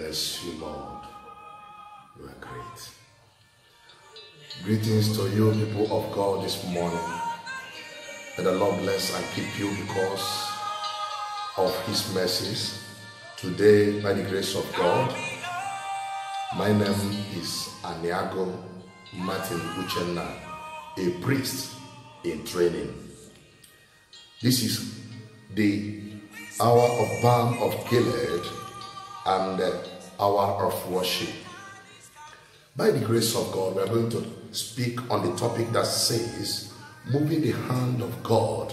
bless you, Lord. You are great. Greetings to you, people of God, this morning. May the Lord bless and keep you because of His mercies. Today, by the grace of God, my name is Aniagu Martin Uchenna, a priest in training. This is the hour of balm of Gilead and the hour of worship. By the grace of God, we are going to speak on the topic that says moving the hand of God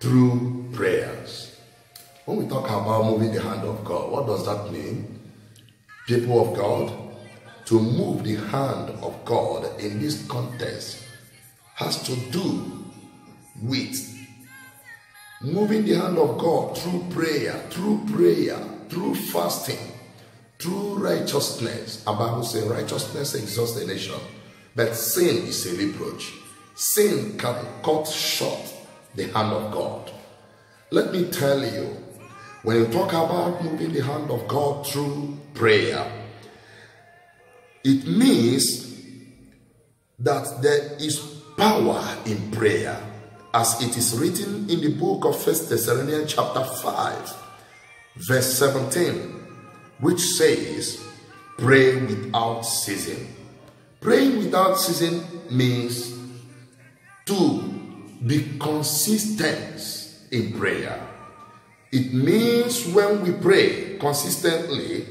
through prayers. When we talk about moving the hand of God, what does that mean? People of God, to move the hand of God in this context has to do with moving the hand of God through prayer, through prayer, through fasting, through righteousness. A Bible says righteousness exalts a nation, but sin is a reproach. Sin can cut short the hand of God. Let me tell you, when you talk about moving the hand of God through prayer, it means that there is power in prayer as it is written in the book of First Thessalonians chapter 5 verse 17 which says pray without ceasing. Praying without ceasing means to be consistent in prayer. It means when we pray consistently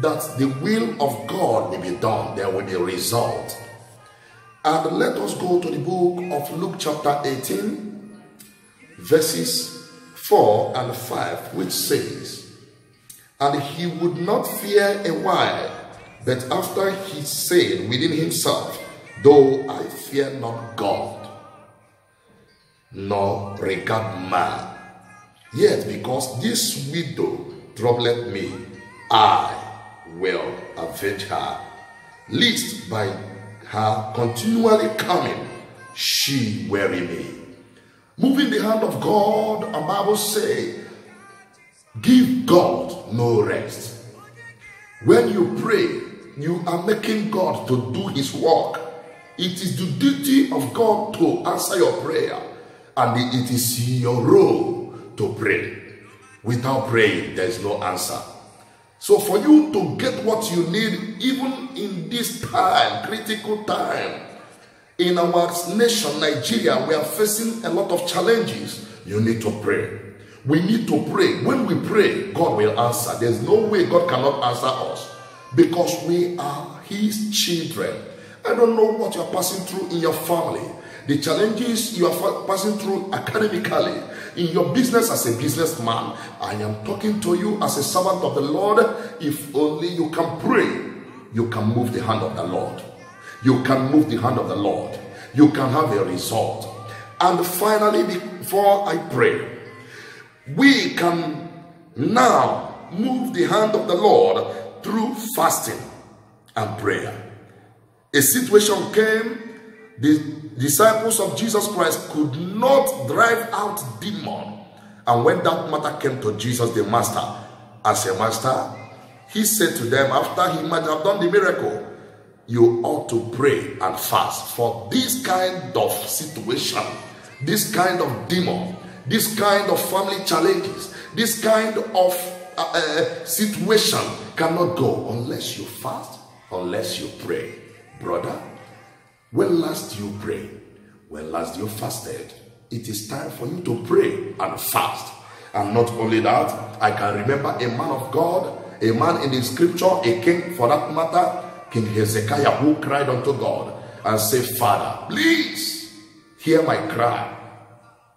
that the will of God will be done. There will be a result. And let us go to the book of Luke, chapter 18, verses 4 and 5, which says, And he would not fear a while, but after he said within himself, Though I fear not God, nor regard man, yet because this widow troubleth me, I will avenge her, lest by her continually coming, she weary me. Moving the hand of God, a Bible say, give God no rest. When you pray, you are making God to do his work. It is the duty of God to answer your prayer, and it is your role to pray. Without praying, there is no answer. So for you to get what you need, even in this time, critical time, in our nation, Nigeria, we are facing a lot of challenges. You need to pray. We need to pray. When we pray, God will answer. There's no way God cannot answer us because we are His children. I don't know what you're passing through in your family, the challenges you are passing through academically, in your business as a businessman. I am talking to you as a servant of the Lord. If only you can pray, you can move the hand of the Lord. You can move the hand of the Lord. You can have a result. And finally, before I pray, we can now move the hand of the Lord through fasting and prayer. A situation came, the disciples of Jesus Christ could not drive out demon. And when that matter came to Jesus, the master, as a master, he said to them, after he might have done the miracle, you ought to pray and fast for this kind of situation, this kind of demon, this kind of family challenges, this kind of uh, uh, situation cannot go unless you fast, unless you pray. Brother, when last you prayed, when last you fasted, it is time for you to pray and fast. And not only that, I can remember a man of God, a man in the scripture, a king for that matter, King Hezekiah, who cried unto God and said, Father, please hear my cry.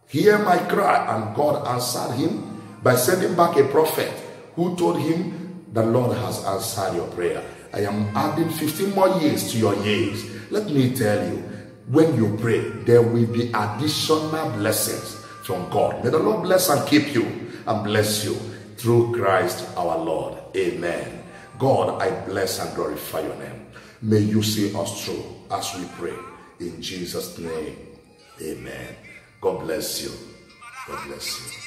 Hear my cry. And God answered him by sending back a prophet who told him, The Lord has answered your prayer. I am adding 15 more years to your years. Let me tell you, when you pray, there will be additional blessings from God. May the Lord bless and keep you and bless you through Christ our Lord. Amen. God, I bless and glorify your name. May you see us through as we pray. In Jesus' name, amen. God bless you. God bless you.